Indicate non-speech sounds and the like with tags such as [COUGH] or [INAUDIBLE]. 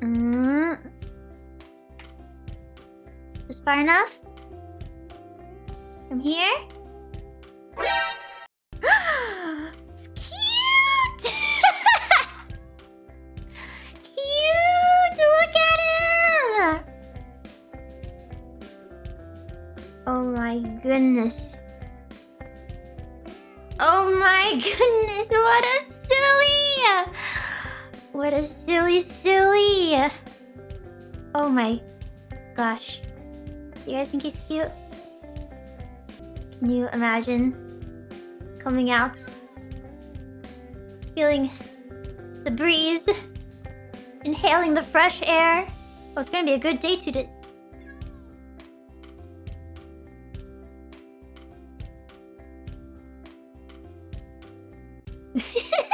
Mm. Is far enough? From here? [GASPS] it's cute! [LAUGHS] cute! Look at him! Oh my goodness. Oh my [LAUGHS] goodness, what a! What a silly, silly! Oh my gosh. You guys think he's cute? Can you imagine coming out, feeling the breeze, inhaling the fresh air? Oh, it's gonna be a good day today. [LAUGHS]